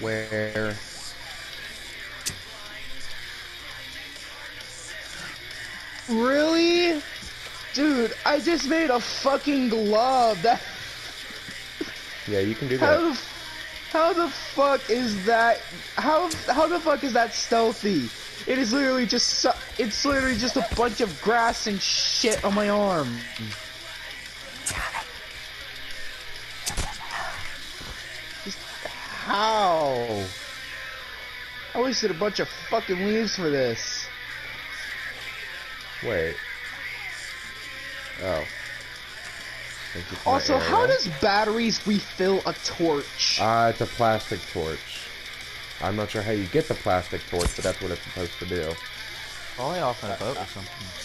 Where? Really? Dude, I just made a fucking glove. That Yeah, you can do that. how the how the fuck is that? How how the fuck is that stealthy? It is literally just it's literally just a bunch of grass and shit on my arm. How? I wasted a bunch of fucking leaves for this. Wait. Oh. Thank you for Also, how does batteries refill a torch? Ah, it's a plastic torch. I'm not sure how you get the plastic torch, but that's what it's supposed to do. Probably off in a boat or something.